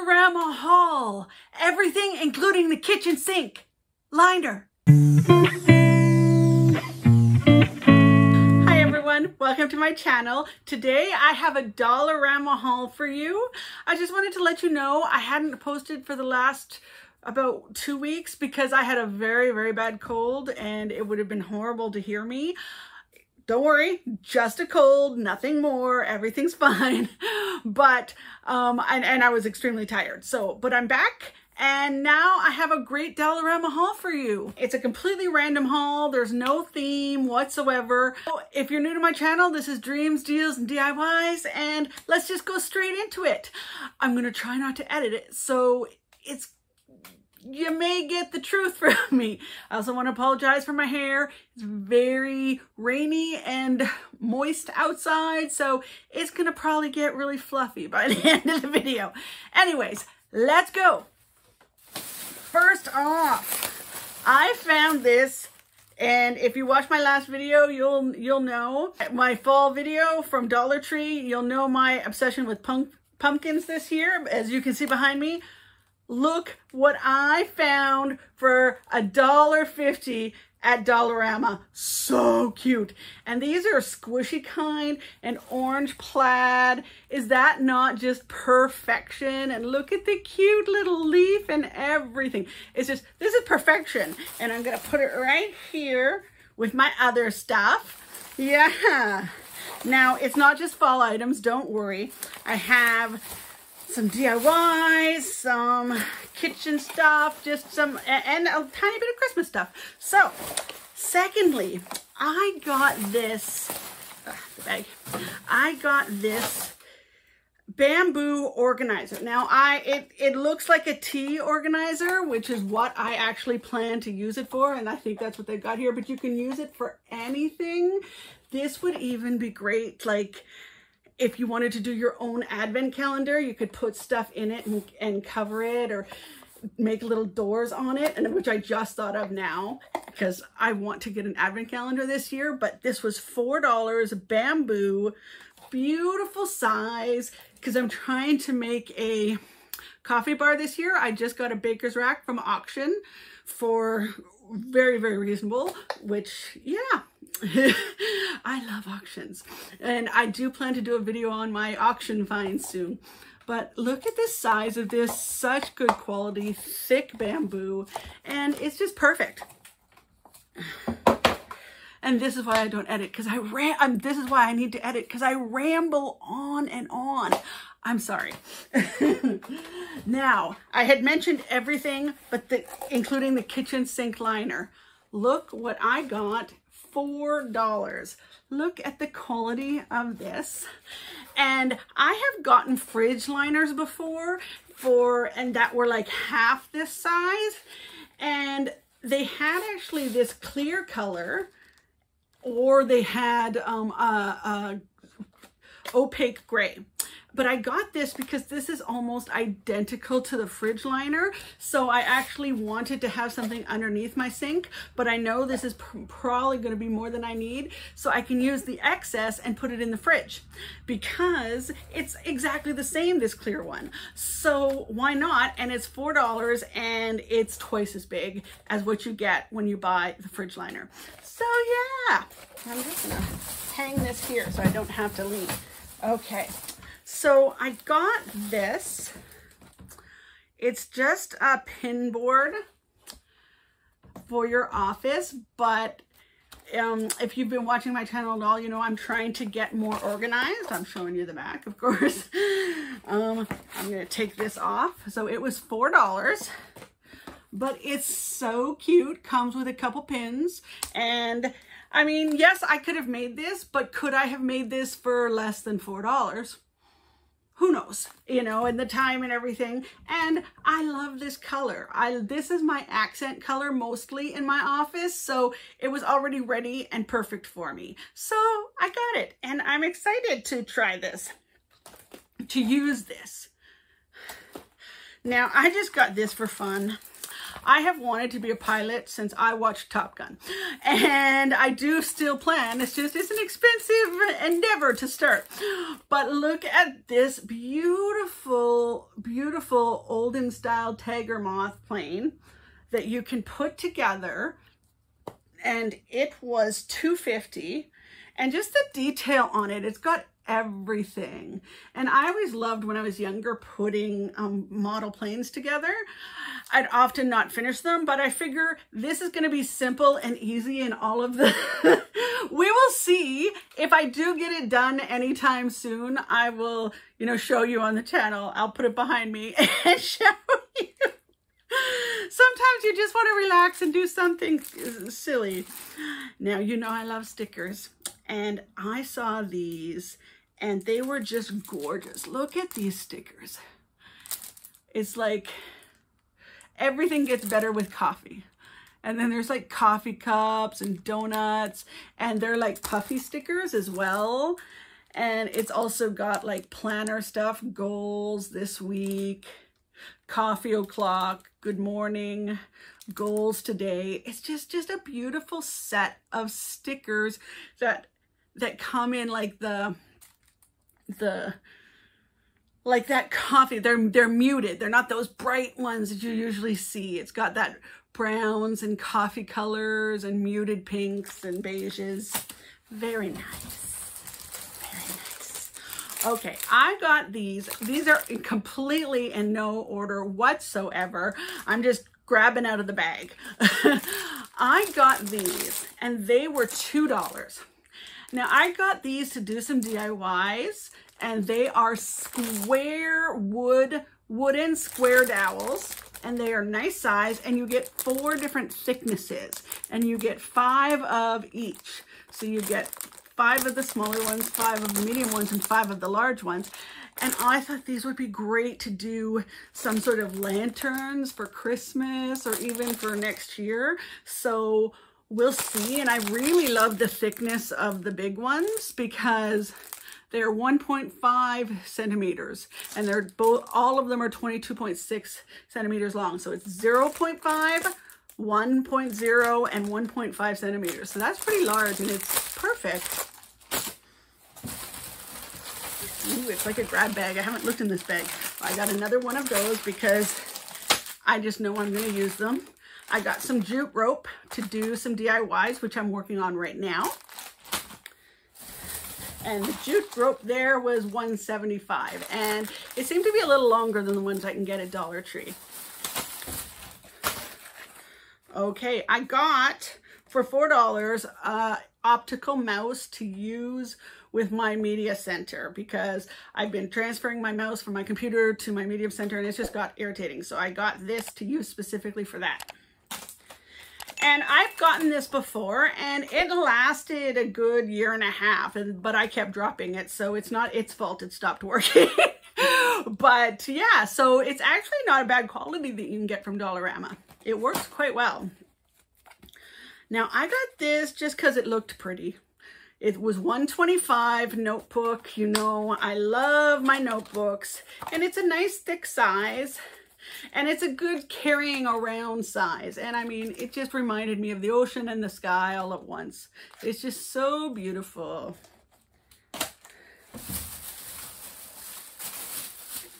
Dollarama haul. Everything including the kitchen sink. Liner. Hi everyone, welcome to my channel. Today I have a Dollarama haul for you. I just wanted to let you know I hadn't posted for the last about two weeks because I had a very, very bad cold and it would have been horrible to hear me. Don't worry, just a cold, nothing more, everything's fine. But, um, and, and I was extremely tired. So, but I'm back and now I have a great Dollarama haul for you. It's a completely random haul. There's no theme whatsoever. So if you're new to my channel, this is Dreams, Deals, and DIYs, and let's just go straight into it. I'm gonna try not to edit it, so it's you may get the truth from me. I also want to apologize for my hair. It's very rainy and moist outside, so it's going to probably get really fluffy by the end of the video. Anyways, let's go. First off, I found this and if you watch my last video, you'll you'll know my fall video from Dollar Tree. You'll know my obsession with punk, pumpkins this year, as you can see behind me. Look what I found for a dollar fifty at Dollarama. So cute. And these are squishy kind and orange plaid. Is that not just perfection? And look at the cute little leaf and everything. It's just, this is perfection. And I'm to put it right here with my other stuff. Yeah. Now, it's not just fall items. Don't worry. I have some DIYs, some kitchen stuff, just some, and a tiny bit of Christmas stuff. So, secondly, I got this, uh, the bag, I got this bamboo organizer. Now I it it looks like a tea organizer, which is what I actually plan to use it for and I think that's what they've got here, but you can use it for anything. This would even be great like if you wanted to do your own advent calendar, you could put stuff in it and, and cover it or make little doors on it, and which I just thought of now because I want to get an advent calendar this year, but this was $4 bamboo, beautiful size because I'm trying to make a coffee bar this year. I just got a baker's rack from auction for very, very reasonable, which, yeah, I love auctions. And I do plan to do a video on my auction finds soon. But look at the size of this, such good quality, thick bamboo, and it's just perfect. And this is why I don't edit, because I ran, I'm, this is why I need to edit, because I ramble on and on. I'm sorry. now, I had mentioned everything, but the, including the kitchen sink liner. Look what I got $4. Look at the quality of this. And I have gotten fridge liners before for, and that were like half this size. And they had actually this clear color or they had um, a, a opaque gray. But I got this because this is almost identical to the fridge liner. So I actually wanted to have something underneath my sink, but I know this is pr probably gonna be more than I need. So I can use the excess and put it in the fridge because it's exactly the same, this clear one. So why not? And it's $4 and it's twice as big as what you get when you buy the fridge liner. So yeah, I'm just gonna hang this here so I don't have to leave. Okay, so I got this. It's just a pin board for your office, but um, if you've been watching my channel at all, you know I'm trying to get more organized. I'm showing you the back, of course. um, I'm going to take this off. So it was $4, but it's so cute. Comes with a couple pins. And I mean, yes, I could have made this, but could I have made this for less than $4? Who knows, you know, and the time and everything. And I love this color. I This is my accent color mostly in my office, so it was already ready and perfect for me. So I got it, and I'm excited to try this, to use this. Now, I just got this for fun. I have wanted to be a pilot since I watched Top Gun. And I do still plan. It's just, it's an expensive endeavor to start. But look at this beautiful, beautiful olden style Tiger Moth plane that you can put together. And it was 250 and just the detail on it, it's got everything. And I always loved when I was younger putting um, model planes together. I'd often not finish them, but I figure this is going to be simple and easy and all of the... we will see if I do get it done anytime soon. I will, you know, show you on the channel. I'll put it behind me and show you. Sometimes you just want to relax and do something silly. Now, you know I love stickers. And I saw these and they were just gorgeous. Look at these stickers. It's like everything gets better with coffee. And then there's like coffee cups and donuts and they're like puffy stickers as well. And it's also got like planner stuff, goals this week, coffee o'clock, good morning, goals today. It's just, just a beautiful set of stickers that, that come in like the, the like that coffee they're they're muted. They're not those bright ones that you usually see. It's got that browns and coffee colors and muted pinks and beiges. Very nice. Very nice. Okay i got these. These are completely in no order whatsoever. I'm just grabbing out of the bag. I got these and they were two dollars. Now I got these to do some DIYs and they are square wood, wooden square dowels and they are nice size and you get four different thicknesses and you get five of each. So you get five of the smaller ones, five of the medium ones, and five of the large ones. And I thought these would be great to do some sort of lanterns for Christmas or even for next year. So we'll see. And I really love the thickness of the big ones because they're 1.5 centimeters and they're both, all of them are 22.6 centimeters long. So it's 0 0.5, 1.0 and 1.5 centimeters. So that's pretty large and it's perfect. Ooh, it's like a grab bag. I haven't looked in this bag. I got another one of those because I just know I'm going to use them. I got some jute rope to do some DIYs, which I'm working on right now. And the jute rope there was 175 and it seemed to be a little longer than the ones I can get at Dollar Tree. Okay, I got for $4 uh, optical mouse to use with my media center because I've been transferring my mouse from my computer to my media center and it's just got irritating. So I got this to use specifically for that. And I've gotten this before and it lasted a good year and a half, and but I kept dropping it. So it's not its fault it stopped working. but yeah, so it's actually not a bad quality that you can get from Dollarama. It works quite well. Now I got this just because it looked pretty. It was 125 notebook. You know, I love my notebooks and it's a nice thick size. And it's a good carrying around size. And I mean, it just reminded me of the ocean and the sky all at once. It's just so beautiful.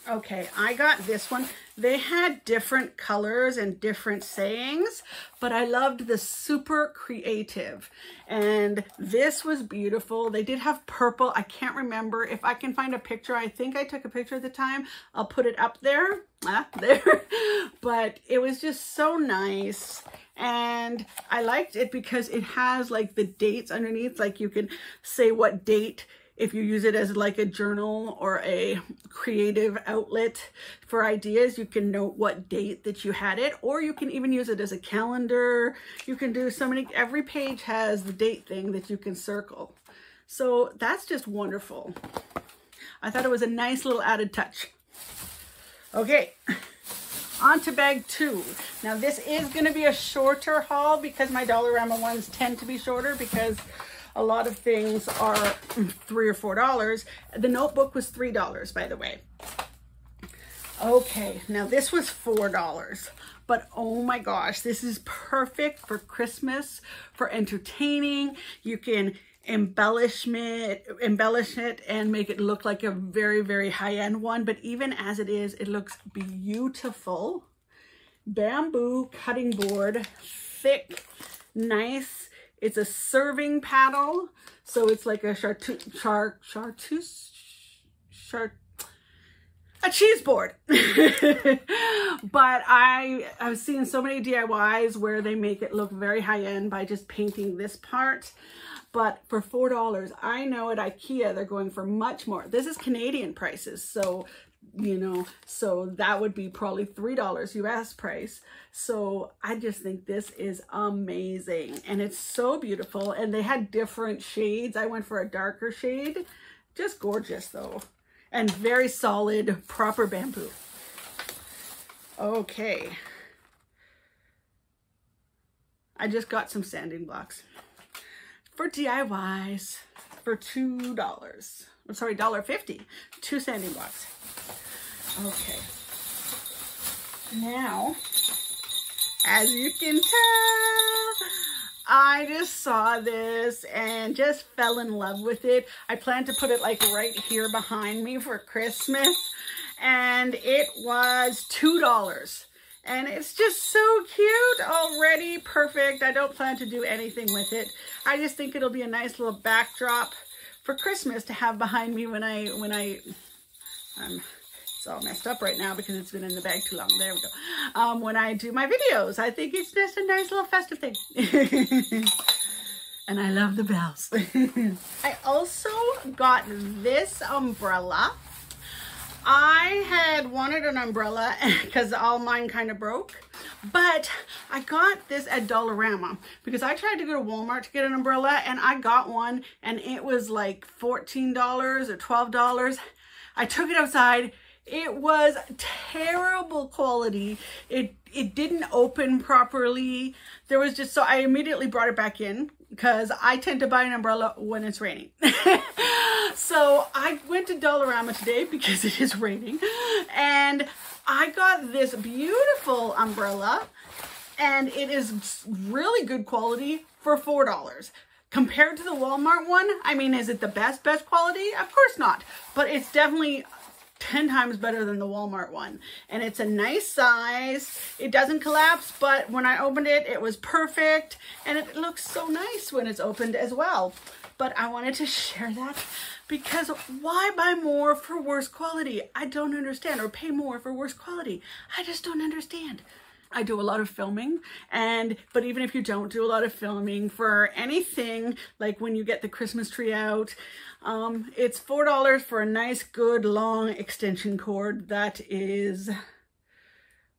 Okay, I got this one. They had different colors and different sayings, but I loved the super creative. And this was beautiful. They did have purple. I can't remember. If I can find a picture, I think I took a picture at the time. I'll put it up there. Ah, there. but it was just so nice and I liked it because it has like the dates underneath like you can say what date if you use it as like a journal or a creative outlet for ideas, you can note what date that you had it, or you can even use it as a calendar. You can do so many, every page has the date thing that you can circle. So that's just wonderful. I thought it was a nice little added touch. Okay, on to bag two. Now this is gonna be a shorter haul because my Dollarama ones tend to be shorter because a lot of things are three or four dollars. The notebook was three dollars, by the way. Okay, now this was $4, but oh my gosh, this is perfect for Christmas, for entertaining. You can embellish it, embellish it and make it look like a very, very high-end one. But even as it is, it looks beautiful. Bamboo cutting board, thick, nice. It's a serving paddle. So it's like a chartreuse, char, chartreuse, chart, a cheese board. but I, I've seen so many DIYs where they make it look very high end by just painting this part. But for $4, I know at Ikea they're going for much more. This is Canadian prices. So, you know, so that would be probably $3 US price. So I just think this is amazing. And it's so beautiful. And they had different shades. I went for a darker shade. Just gorgeous though and very solid, proper bamboo. Okay. I just got some sanding blocks for DIYs for $2. I'm sorry, $1.50. Two sanding blocks. Okay. Now, as you can tell, I just saw this and just fell in love with it. I plan to put it like right here behind me for Christmas. And it was $2. And it's just so cute already. Perfect. I don't plan to do anything with it. I just think it'll be a nice little backdrop for Christmas to have behind me when I, when I, um, it's all messed up right now because it's been in the bag too long. There we go. Um, when I do my videos, I think it's just a nice little festive thing. and I love the bells. I also got this umbrella. I had wanted an umbrella because all mine kind of broke. But I got this at Dollarama because I tried to go to Walmart to get an umbrella and I got one and it was like $14 or $12. I took it outside it was terrible quality. It it didn't open properly. There was just so I immediately brought it back in because I tend to buy an umbrella when it's raining. so I went to Dollarama today because it is raining and I got this beautiful umbrella and it is really good quality for $4 compared to the Walmart one. I mean, is it the best, best quality? Of course not, but it's definitely 10 times better than the Walmart one. And it's a nice size. It doesn't collapse, but when I opened it, it was perfect. And it looks so nice when it's opened as well. But I wanted to share that because why buy more for worse quality? I don't understand. Or pay more for worse quality. I just don't understand. I do a lot of filming and but even if you don't do a lot of filming for anything like when you get the Christmas tree out um, it's four dollars for a nice good long extension cord that is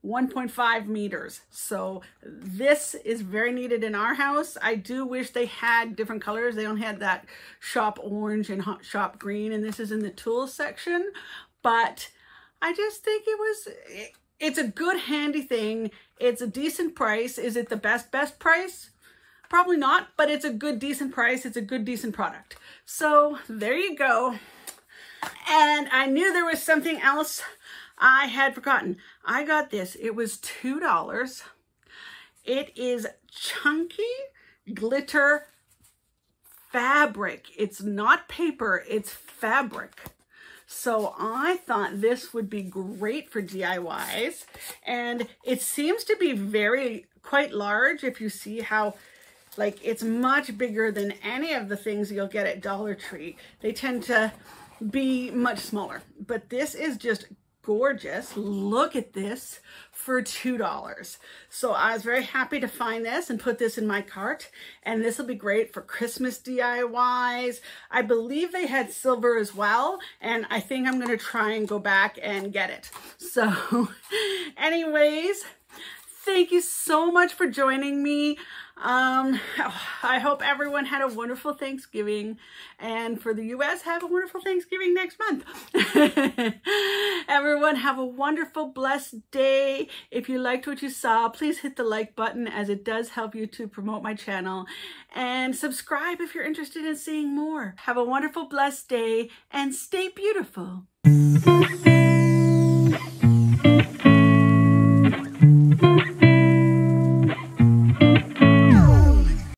1.5 meters. So this is very needed in our house. I do wish they had different colors. They only had that shop orange and shop green and this is in the tools section but I just think it was it's a good handy thing. It's a decent price. Is it the best, best price? Probably not, but it's a good, decent price. It's a good, decent product. So there you go. And I knew there was something else I had forgotten. I got this. It was $2. It is chunky glitter fabric. It's not paper, it's fabric. So I thought this would be great for DIYs. And it seems to be very, quite large if you see how like it's much bigger than any of the things you'll get at Dollar Tree. They tend to be much smaller, but this is just gorgeous. Look at this for $2. So I was very happy to find this and put this in my cart. And this will be great for Christmas DIYs. I believe they had silver as well. And I think I'm going to try and go back and get it. So anyways, thank you so much for joining me. Um, I hope everyone had a wonderful Thanksgiving and for the U.S. have a wonderful Thanksgiving next month. everyone have a wonderful, blessed day. If you liked what you saw, please hit the like button as it does help you to promote my channel and subscribe if you're interested in seeing more. Have a wonderful, blessed day and stay beautiful.